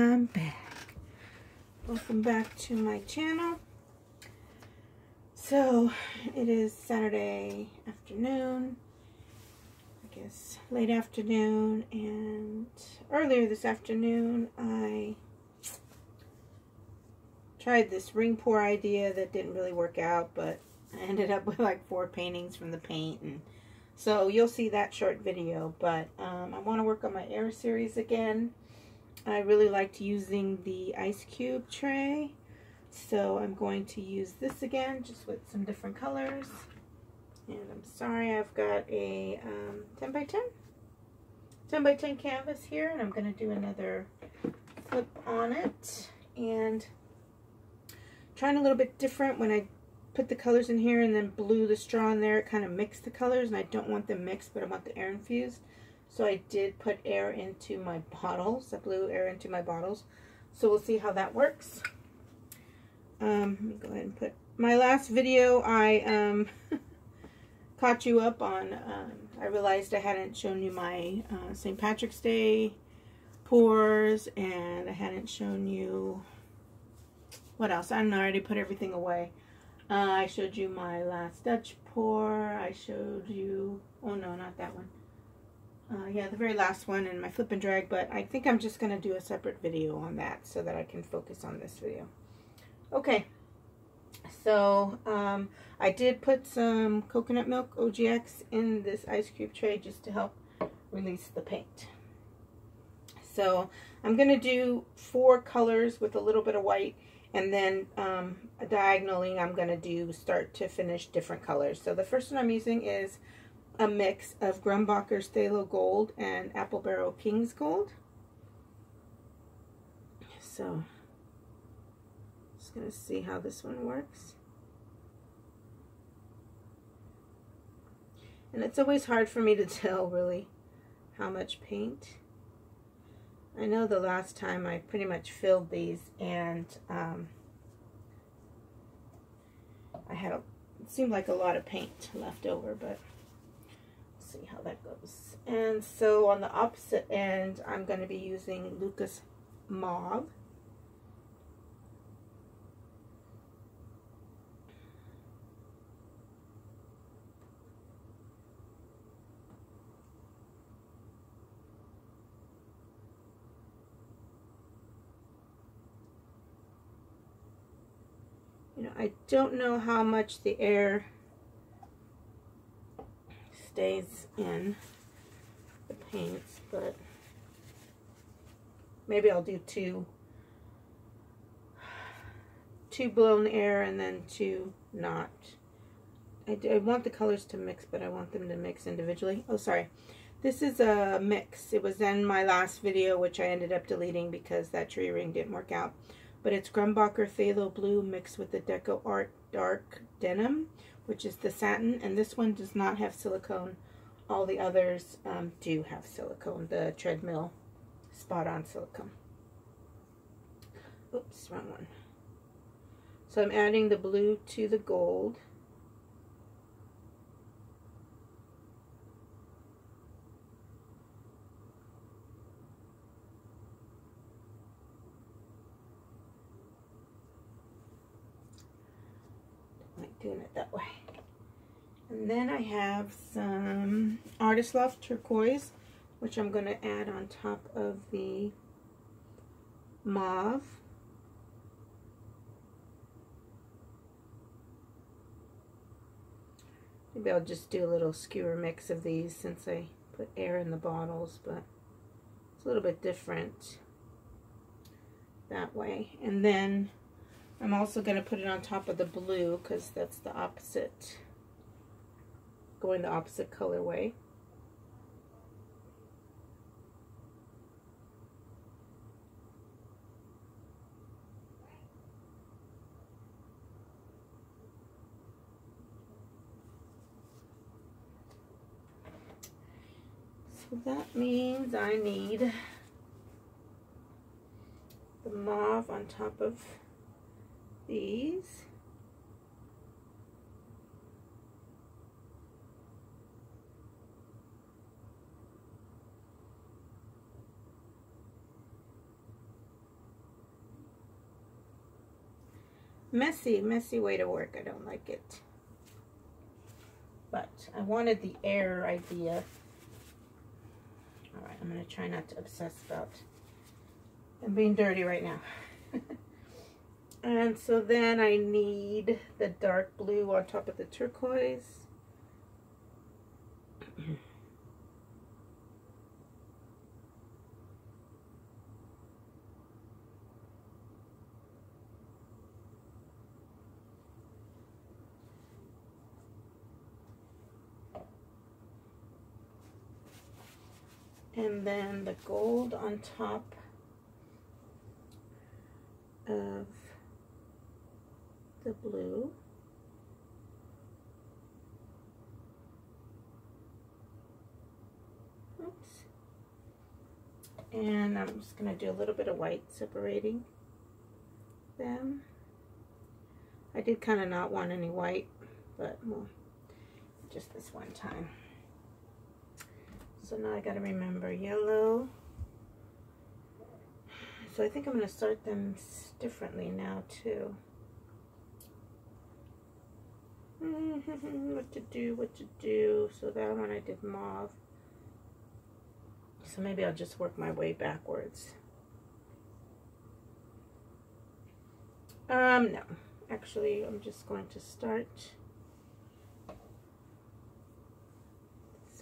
I'm back. Welcome back to my channel. So, it is Saturday afternoon. I guess late afternoon. And earlier this afternoon, I tried this ring pour idea that didn't really work out. But I ended up with like four paintings from the paint. And so, you'll see that short video. But um, I want to work on my air series again. I really liked using the ice cube tray. So I'm going to use this again, just with some different colors. And I'm sorry, I've got a um, 10 by 10, 10 by 10 canvas here, and I'm going to do another flip on it. And trying a little bit different when I put the colors in here and then blew the straw in there, it kind of mixed the colors, and I don't want them mixed, but I want the air infused. So I did put air into my bottles. I blew air into my bottles. So we'll see how that works. Um, let me go ahead and put my last video. I um, caught you up on. Um, I realized I hadn't shown you my uh, St. Patrick's Day pours, and I hadn't shown you what else. I don't know. I already put everything away. Uh, I showed you my last Dutch pour. I showed you. Oh no, not that one. Uh, yeah, the very last one in my flip and drag, but I think I'm just going to do a separate video on that so that I can focus on this video. Okay, so um, I did put some coconut milk OGX in this ice cube tray just to help release the paint. So I'm going to do four colors with a little bit of white and then um, diagonally I'm going to do start to finish different colors. So the first one I'm using is a mix of Grumbacher's Thalo Gold and Apple Barrel King's Gold. So, just going to see how this one works. And it's always hard for me to tell, really, how much paint. I know the last time I pretty much filled these and um, I had a, it seemed like a lot of paint left over, but see how that goes. And so on the opposite end, I'm going to be using Lukas Mauve. You know, I don't know how much the air stays in the paints, but maybe I'll do two two blown air and then two not. I, I want the colors to mix, but I want them to mix individually. Oh, sorry. This is a mix. It was in my last video, which I ended up deleting because that tree ring didn't work out. But it's Grumbacher Thalo Blue mixed with the DecoArt Dark Denim which is the satin, and this one does not have silicone. All the others um, do have silicone, the treadmill spot-on silicone. Oops, wrong one. So I'm adding the blue to the gold. Doing it that way. And then I have some Artist Loft Turquoise, which I'm going to add on top of the mauve. Maybe I'll just do a little skewer mix of these since I put air in the bottles, but it's a little bit different that way. And then I'm also going to put it on top of the blue because that's the opposite, going the opposite colorway. So that means I need the mauve on top of these. Messy, messy way to work. I don't like it. But I wanted the air idea. All right, I'm going to try not to obsess about them being dirty right now. and so then I need the dark blue on top of the turquoise. and then the gold on top of the blue. Oops. And I'm just going to do a little bit of white separating them. I did kind of not want any white, but well, just this one time. So now I got to remember yellow. So I think I'm going to start them differently now too. What to do, what to do. So that one I did mauve. So maybe I'll just work my way backwards. Um, no. Actually, I'm just going to start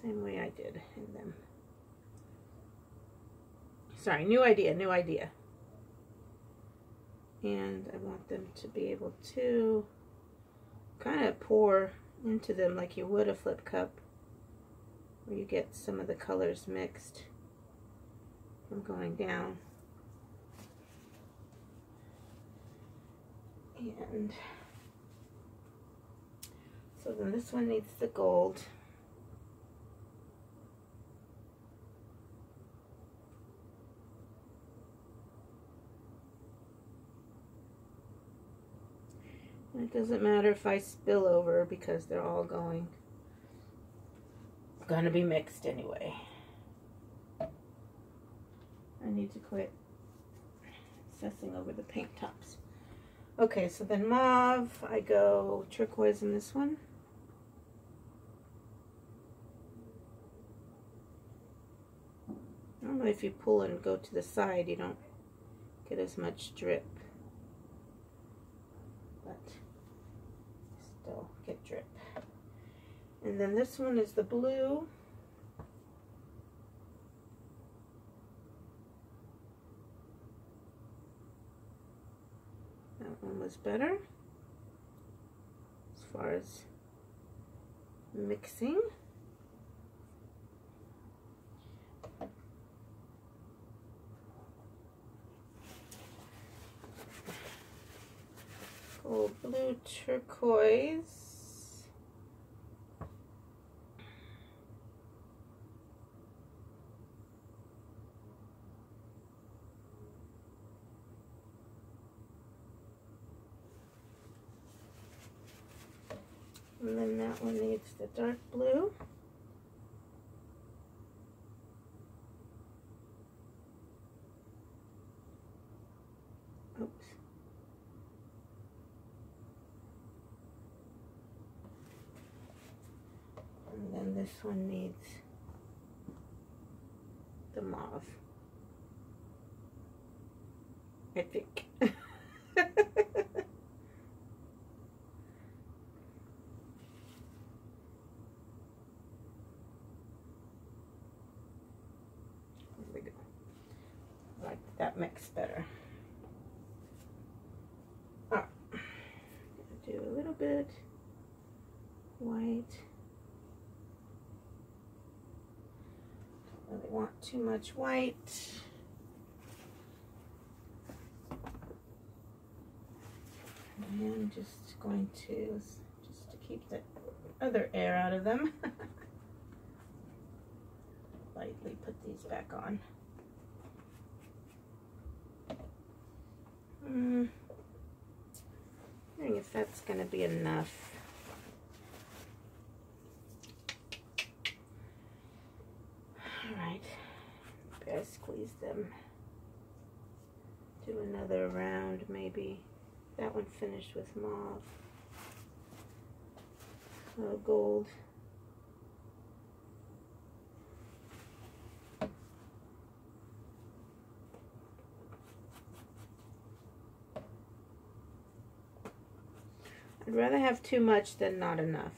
same way I did in them. Sorry, new idea, new idea. And I want them to be able to kind of pour into them like you would a flip cup where you get some of the colors mixed from going down. And so then this one needs the gold. It doesn't matter if I spill over because they're all going gonna be mixed anyway. I need to quit obsessing over the paint tops. Okay, so then mauve, I go turquoise in this one. Normally if you pull and go to the side, you don't get as much drip. Still get drip. And then this one is the blue. That one was better as far as mixing. Gold blue turquoise. And then that one needs the dark blue. this one needs the mauve. I think. there we go. like that mix better. Ah, do a little bit white. really want too much white. And I'm just going to, just to keep the other air out of them, lightly put these back on. Mm. I if that's going to be enough. squeeze them. Do another round maybe. that one finished with mauve. Oh, uh, gold. I'd rather have too much than not enough.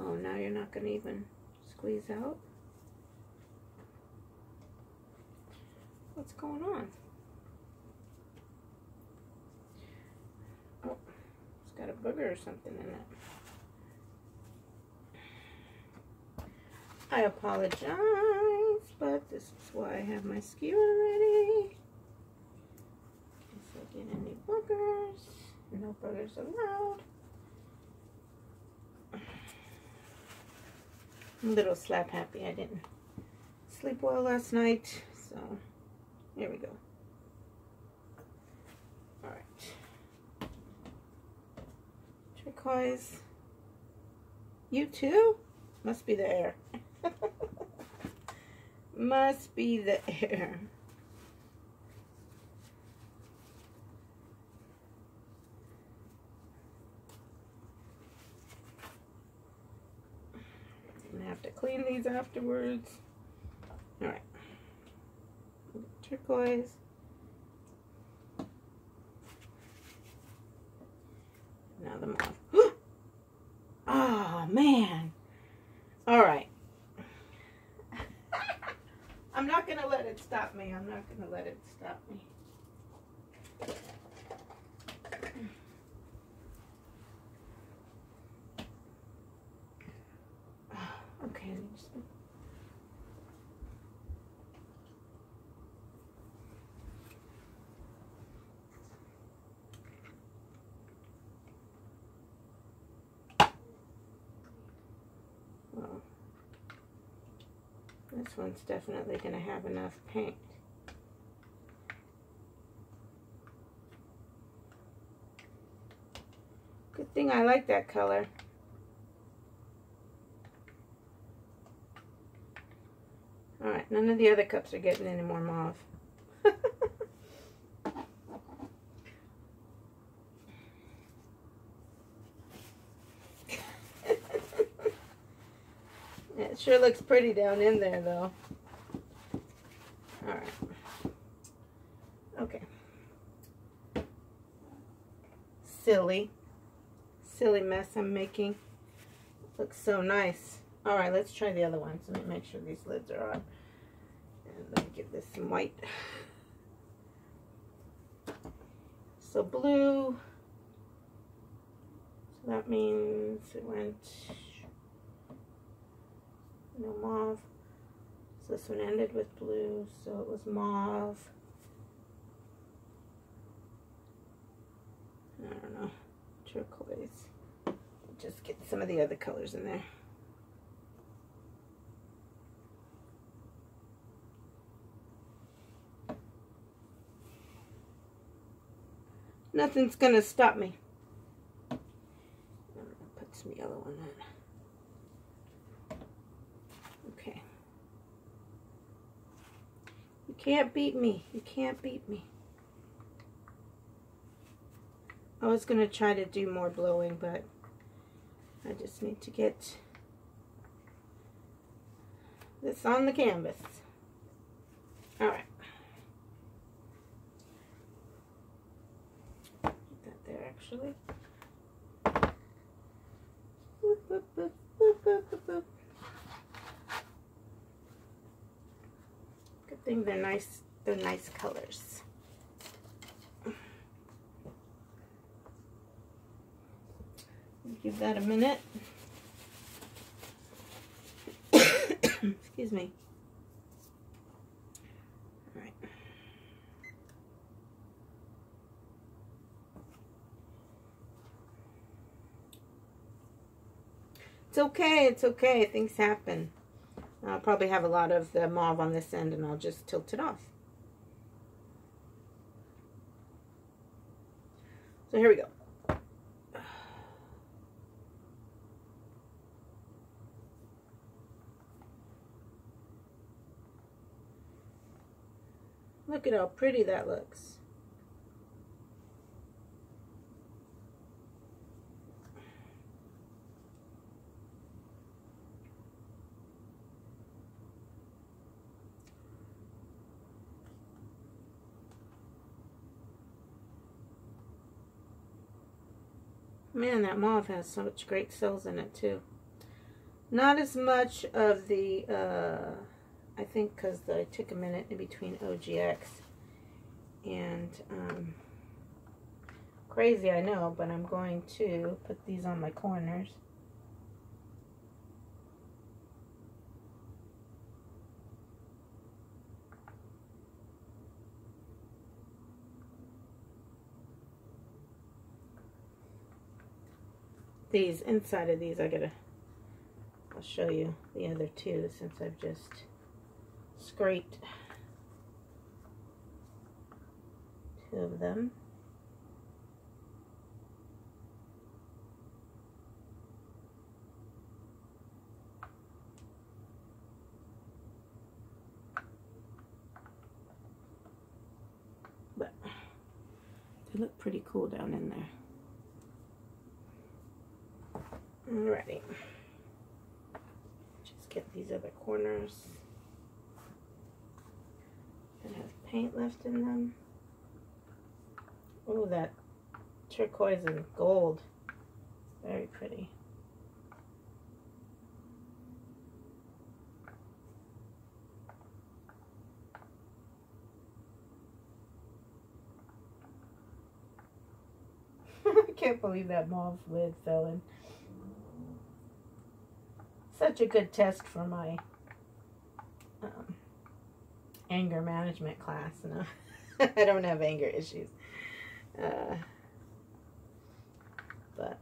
Oh, now you're not going to even squeeze out? What's going on? Oh, it's got a booger or something in it. I apologize, but this is why I have my skewer ready. If I get any boogers, no boogers allowed. I'm a little slap happy I didn't sleep well last night, so here we go. All right. Turquoise. You too? Must be the air. Must be the air. I'm gonna have to clean these afterwards. All right. Turquoise. Now the mauve. oh man. All right. I'm not going to let it stop me. I'm not going to let it stop me. Okay, just... Well, this one's definitely going to have enough paint. Good thing I like that color. Alright, none of the other cups are getting any more mauve. it sure looks pretty down in there though. Alright. Okay. Silly. Silly mess I'm making. Looks so nice. All right, let's try the other ones. Let me make sure these lids are on. And let me give this some white. So blue. So that means it went no mauve. So this one ended with blue, so it was mauve. I don't know, turquoise. Just get some of the other colors in there. Nothing's gonna stop me. I'm gonna put some yellow on that. Okay. You can't beat me. You can't beat me. I was gonna try to do more blowing, but I just need to get this on the canvas. All right. Put that there, actually. Thing they're nice, they're nice colors. Give that a minute. Excuse me. It's okay, it's okay. Things happen. I'll probably have a lot of the mauve on this end and I'll just tilt it off. So here we go. Look at how pretty that looks. Man, that mauve has such great cells in it, too. Not as much of the, uh, I think because I took a minute in between OGX and um, crazy, I know, but I'm going to put these on my corners. These inside of these I gotta I'll show you the other two since I've just scraped two of them. But they look pretty cool down in there Alrighty. Just get these other corners that have paint left in them. Oh, that turquoise and gold. Very pretty. I can't believe that mauve lid fell in such a good test for my um, anger management class. No, I don't have anger issues. Uh, but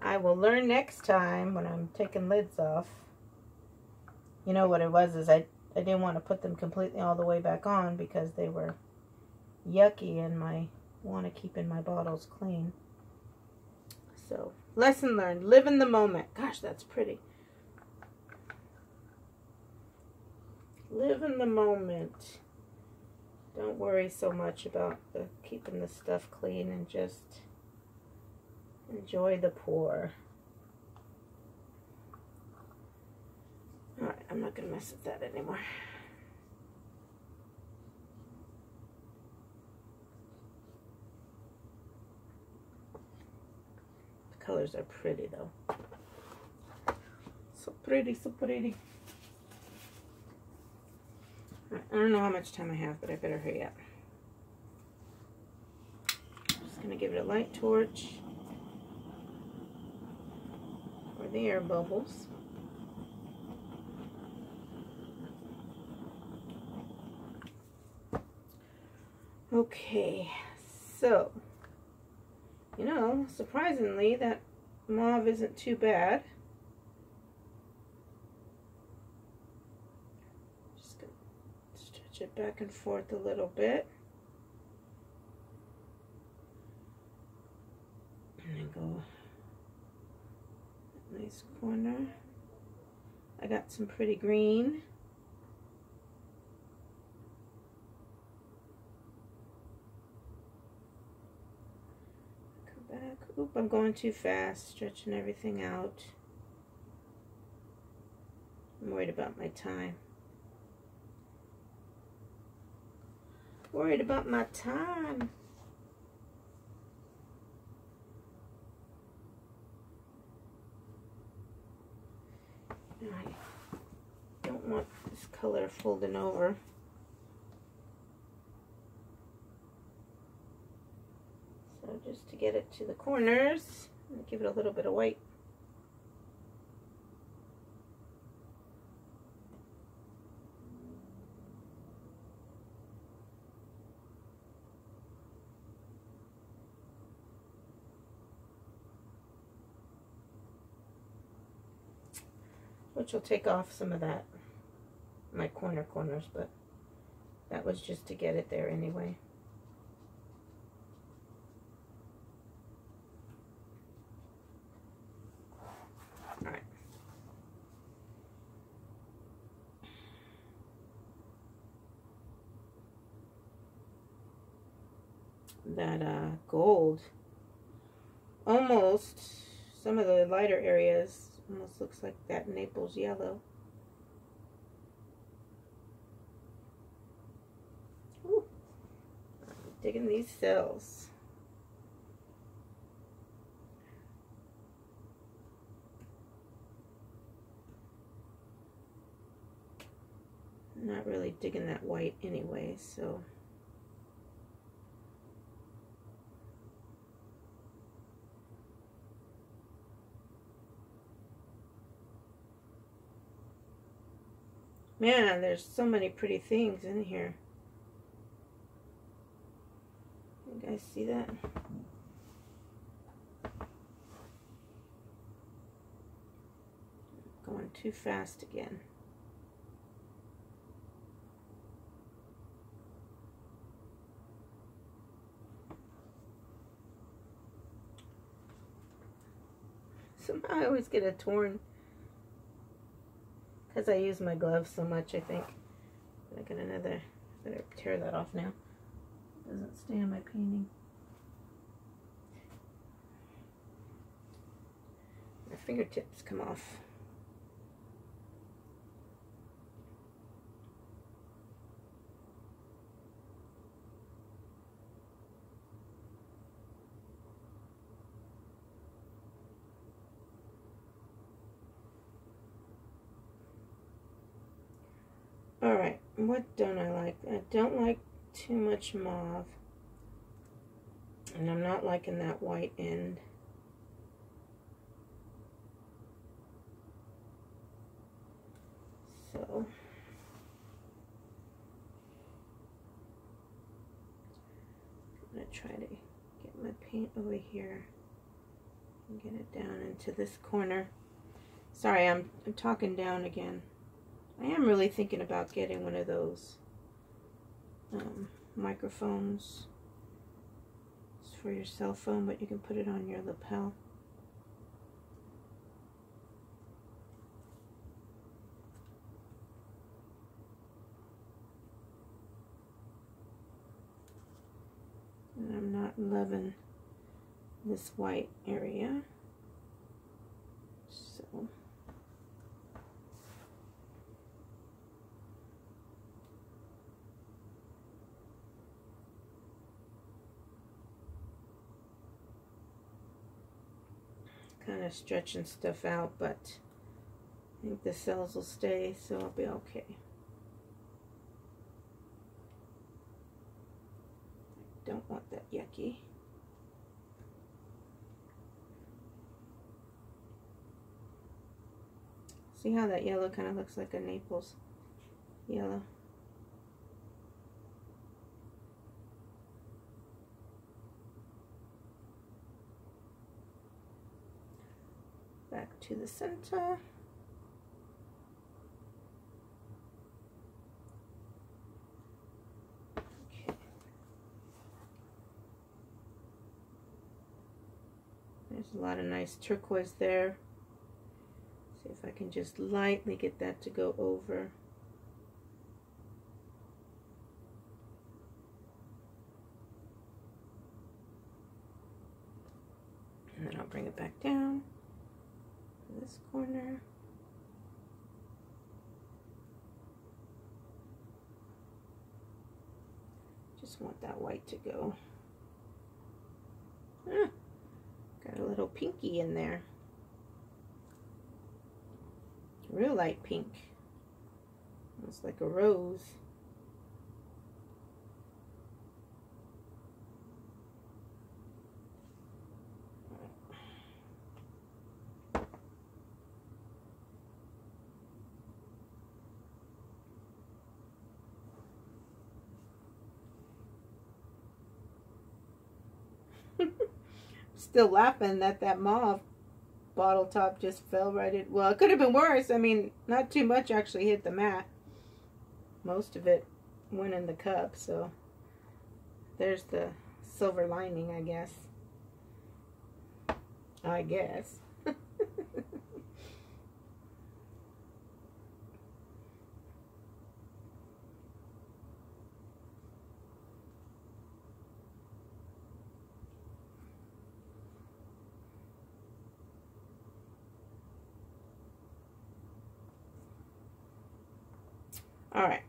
I will learn next time when I'm taking lids off. You know what it was is I, I didn't want to put them completely all the way back on because they were yucky and my want to keep in my bottles clean. So Lesson learned. Live in the moment. Gosh, that's pretty. Live in the moment. Don't worry so much about the, keeping the stuff clean and just enjoy the pour. Alright, I'm not going to mess with that anymore. Colors are pretty though. So pretty, so pretty. I don't know how much time I have, but I better hurry up. Just gonna give it a light torch for the air bubbles. Okay, so you know, surprisingly, that mauve isn't too bad. Just gonna stretch it back and forth a little bit. And then go nice corner. I got some pretty green. Oop, I'm going too fast, stretching everything out. I'm worried about my time. Worried about my time. I don't want this color folding over. just to get it to the corners and give it a little bit of white. Which will take off some of that, my corner corners, but that was just to get it there anyway. that uh, gold. Almost, some of the lighter areas almost looks like that Naples yellow. Ooh, digging these cells. Not really digging that white anyway, so... Man, there's so many pretty things in here. You guys see that? Going too fast again. Somehow I always get a torn because I use my gloves so much, I think. I got another, better tear that off now. It doesn't stay on my painting. My fingertips come off. Alright, what don't I like? I don't like too much mauve. And I'm not liking that white end. So... I'm going to try to get my paint over here and get it down into this corner. Sorry, I'm, I'm talking down again. I am really thinking about getting one of those um, microphones. It's for your cell phone, but you can put it on your lapel. And I'm not loving this white area. So... kind of stretching stuff out, but I think the cells will stay, so I'll be okay. I Don't want that yucky. See how that yellow kind of looks like a Naples yellow? back to the center. Okay. There's a lot of nice turquoise there. See if I can just lightly get that to go over. And then I'll bring it back down this corner. Just want that white to go. Ah, got a little pinky in there. Real light pink. It's like a rose. Still laughing that that mauve bottle top just fell right in. Well, it could have been worse. I mean, not too much actually hit the mat. Most of it went in the cup, so there's the silver lining, I guess. I guess. All right.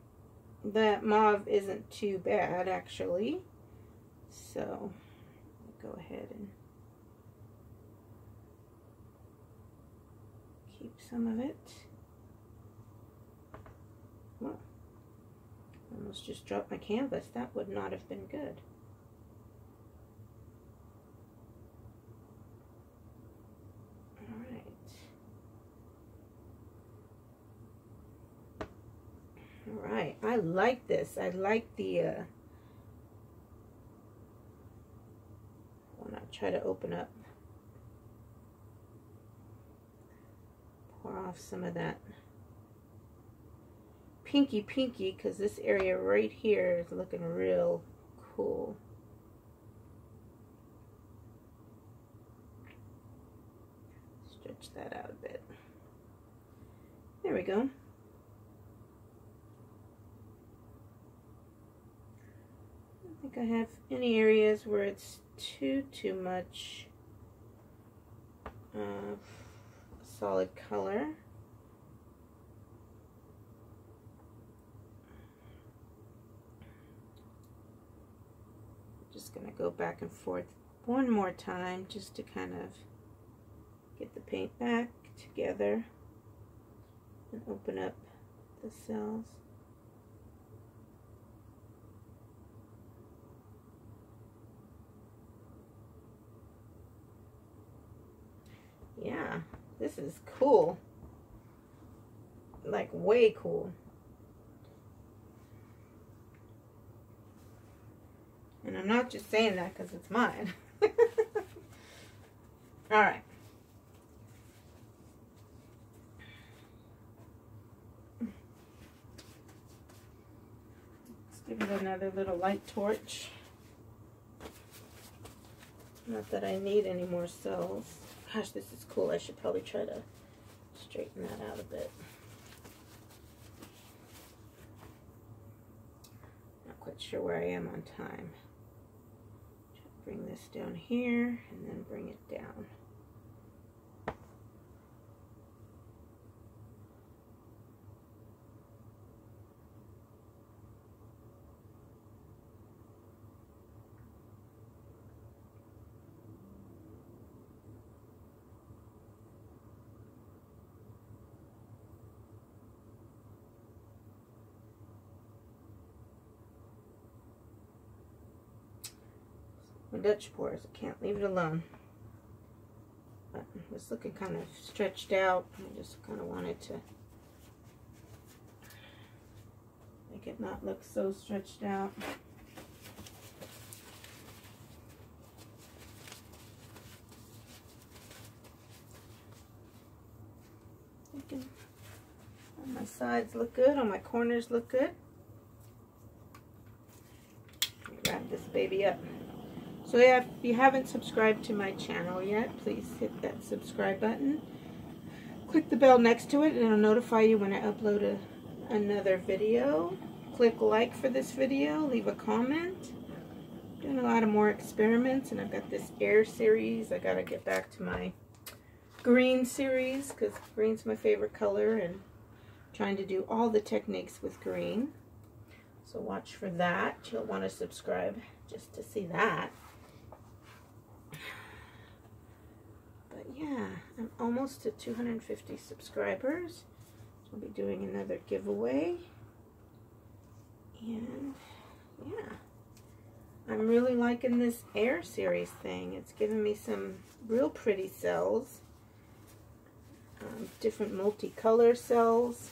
That mauve isn't too bad, actually. So, go ahead and keep some of it. Well, Almost just dropped my canvas. That would not have been good. Alright. Alright, I like this. I like the, uh, when I try to open up, pour off some of that pinky pinky because this area right here is looking real cool. Stretch that out a bit. There we go. Think I have any areas where it's too, too much uh, solid color. Just going to go back and forth one more time just to kind of get the paint back together and open up the cells. Yeah, this is cool. Like way cool. And I'm not just saying that because it's mine. All right. Let's give it another little light torch. Not that I need any more cells. Gosh, this is cool. I should probably try to straighten that out a bit. Not quite sure where I am on time bring this down here and then bring it down. Dutch pours. I can't leave it alone. But it's looking kind of stretched out. I just kind of wanted to make it not look so stretched out. My sides look good, on my corners look good. Wrap this baby up. So if you haven't subscribed to my channel yet, please hit that subscribe button. Click the bell next to it and it'll notify you when I upload a, another video. Click like for this video, leave a comment. Doing a lot of more experiments and I've got this air series. I gotta get back to my green series because green's my favorite color and trying to do all the techniques with green. So watch for that. You'll want to subscribe just to see that. Yeah, I'm almost to 250 subscribers. I'll be doing another giveaway. And yeah, I'm really liking this Air Series thing. It's giving me some real pretty cells. Um, different multicolor cells.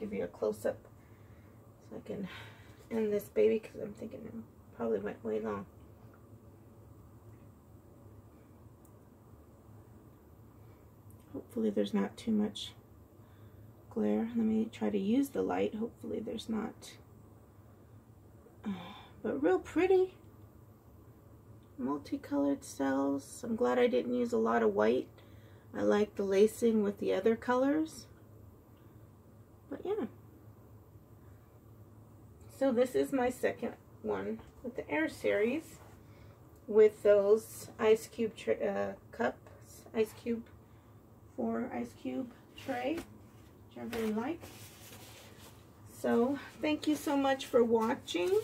Give you a close-up so I can end this baby because I'm thinking it probably went way long. Hopefully there's not too much glare. Let me try to use the light. Hopefully there's not. Uh, but real pretty. Multicolored cells. I'm glad I didn't use a lot of white. I like the lacing with the other colors. But yeah. So this is my second one with the Air Series with those ice cube uh, cups, ice cube for ice cube tray, which I really like. So thank you so much for watching,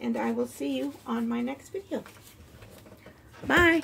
and I will see you on my next video. Bye.